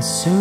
soon.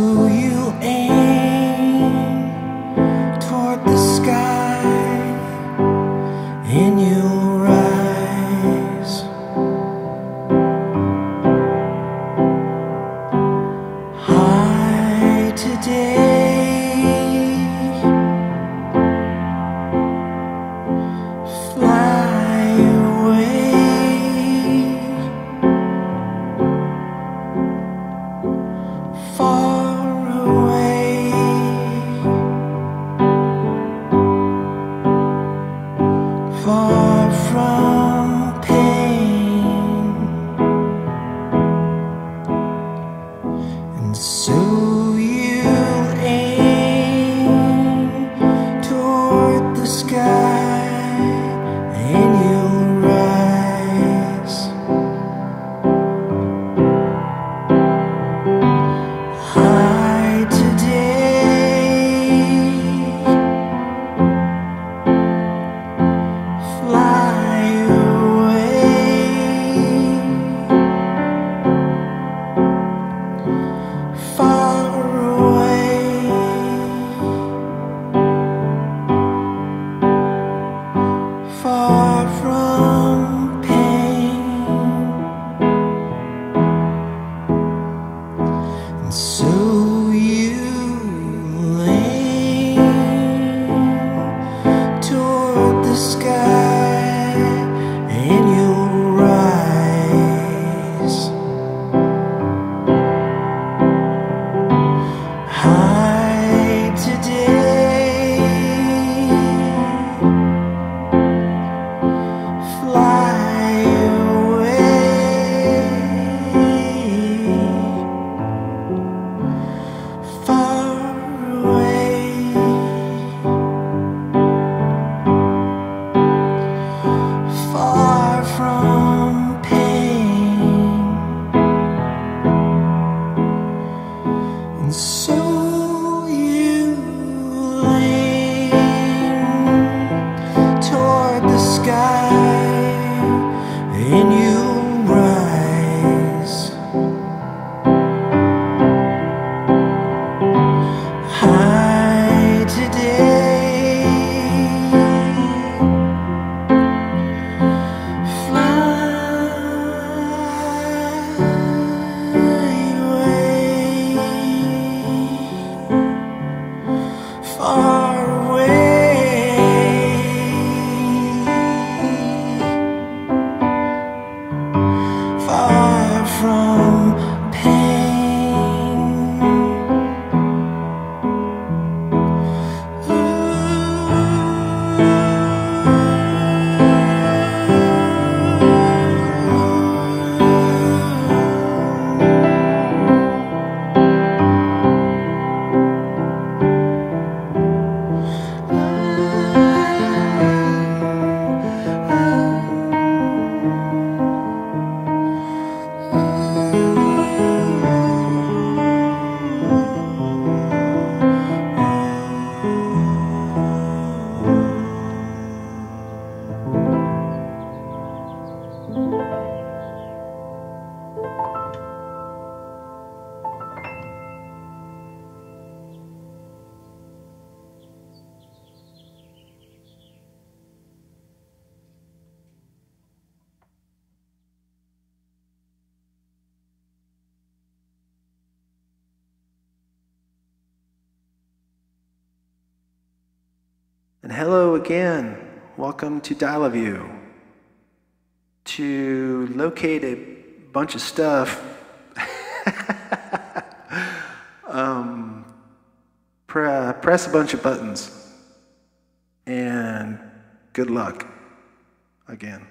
From And hello again. Welcome to Dial Dialaview. To locate a bunch of stuff, um, pre- press a bunch of buttons. And good luck again.